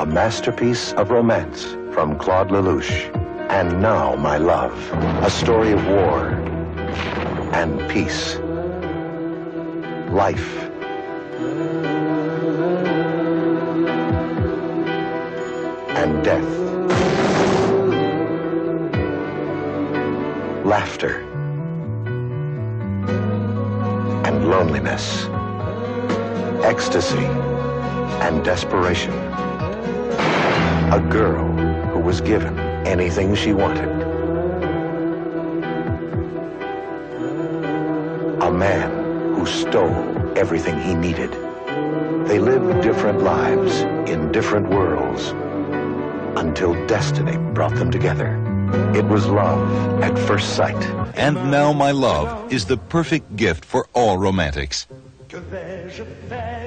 a masterpiece of romance from Claude Lelouch. And Now My Love, a story of war and peace, life, and death, laughter, and loneliness, ecstasy, and desperation. A girl who was given anything she wanted. A man who stole everything he needed. They lived different lives in different worlds until destiny brought them together. It was love at first sight. And Now My Love is the perfect gift for all romantics. Que vais-je faire